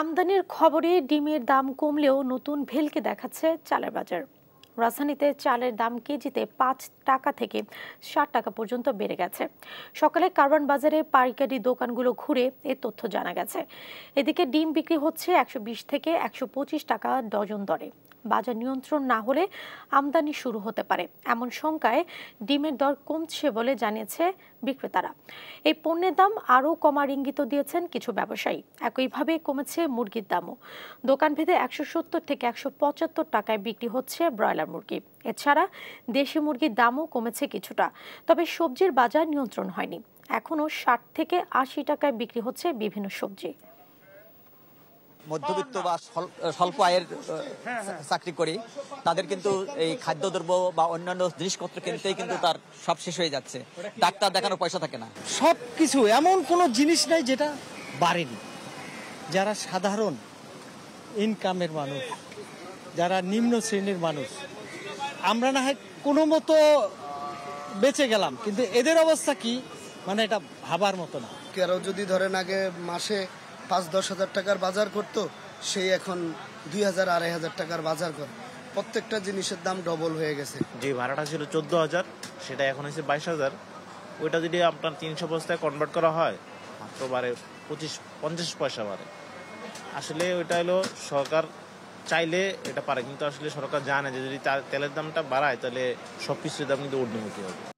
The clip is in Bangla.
আমদানির খবরে ডিমের দাম কমলেও নতুন ভেলকে দেখাচ্ছে চালের বাজার। রাজধানীতে চালের দাম কেজিতে পাঁচ টাকা থেকে ষাট টাকা পর্যন্ত বেড়ে গেছে। সকালে কার্বন বাজারে পাইকারি দোকানগুলো ঘুরে এ তথ্য জানা গেছে। এদিকে ডিম বিক্রি হচ্ছে একশো বিশ থেকে একশো পঁচিশ টাকা ডজন দরে। বাজার নিয়ন্ত্রণ না হলে আমদানি শুরু হতে পারে। এমন শঙ্কায় ডিমের দর কমছে বলে জানিয়েছে বিক্রেতারা। এই পণ্যের দাম আরও কমার ইঙ্গিত দিয়েছেন কিছু ব্যবসায়ী। একইভাবে কমেছে মুরগির দামও। দোকানভেদে একশো সত্তর থেকে একশো পঁচাত্তর টাকায় বিক্রি হচ্ছে ব্রয়লার মুরগি। এছাড়া দেশি মুরগির দামও কমেছে কিছুটা, তবে সবজির বাজার নিয়ন্ত্রণ হয়নি। এখনও ষাট থেকে আশি টাকায় বিক্রি হচ্ছে বিভিন্ন সবজি। মধ্যবিত্ত বা স্বল্প আয়ের চাকরি করি তাদের কিন্তু এই খাদ্যদ্রব্য বা অন্যান্য জিনিসপত্র কিনতেই কিন্তু তার সব শেষ হয়ে যাচ্ছে। ডাক্তার দেখানোর পয়সা থাকে না। সব কিছু এমন কোনো জিনিস নাই যেটা বাড়েনি। যারা সাধারণ ইনকামের মানুষ যারা নিম্ন শ্রেণির মানুষ আমরা না হয় কোনো মতো বেঁচে গেলাম। কিন্তু এদের অবস্থা কি? মানে এটা ভাবার মতো না। কেউ যদি ধরেন আগে মাসে পাঁচ দশ হাজার টাকার বাজার করতো সেই এখন দুই হাজার, আড়াই হাজার টাকার বাজার করে। প্রত্যেকটা জিনিসের দাম ডবল হয়ে গেছে। যে ভাড়াটা ছিল চোদ্দ হাজার, সেটা এখন হয়েছে বাইশ হাজার। ওইটা যদি আপনার তিনশো বস্তায় কনভার্ট করা হয়, মাত্র বাড়ে পঁচিশ, পঞ্চাশ পয়সা বাড়ে আসলে ওইটা হলো সরকার চাইলে এটা পারে, কিন্তু আসলে সরকার জানে যে যদি তেলের দামটা বাড়ায়, তাহলে সব কিছুর দাম কিন্তু ঊর্ধ্বমুখী হবে।